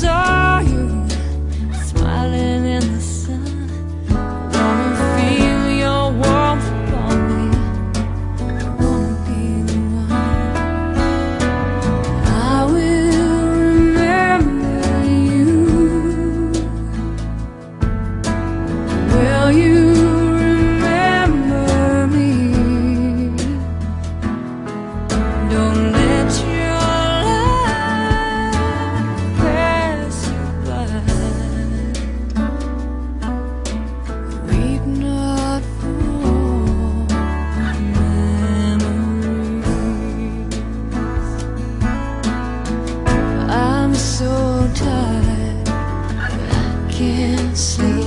sorry. sleep.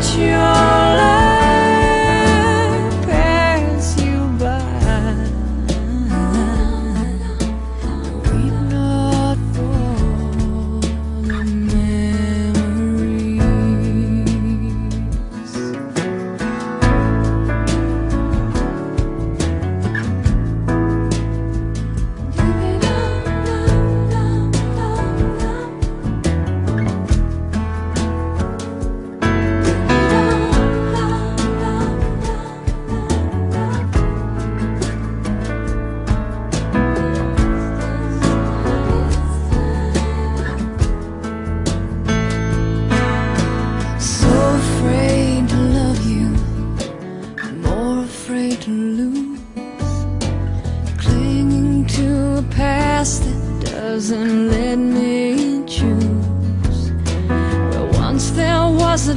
就 Clinging to a past that doesn't let me choose. But once there was a